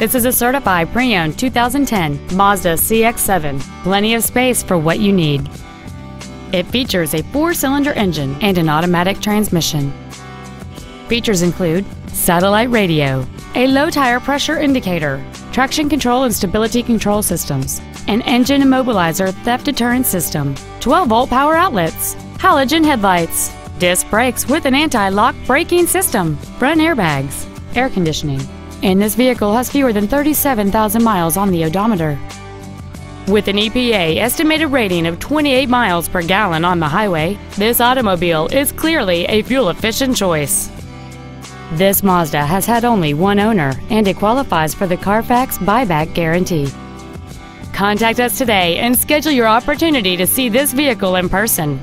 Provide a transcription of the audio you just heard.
This is a certified pre-owned 2010 Mazda CX-7. Plenty of space for what you need. It features a four-cylinder engine and an automatic transmission. Features include satellite radio, a low tire pressure indicator, traction control and stability control systems, an engine immobilizer theft deterrent system, 12-volt power outlets, halogen headlights, disc brakes with an anti-lock braking system, front airbags, air conditioning, and this vehicle has fewer than 37,000 miles on the odometer. With an EPA estimated rating of 28 miles per gallon on the highway, this automobile is clearly a fuel-efficient choice. This Mazda has had only one owner and it qualifies for the Carfax buyback guarantee. Contact us today and schedule your opportunity to see this vehicle in person.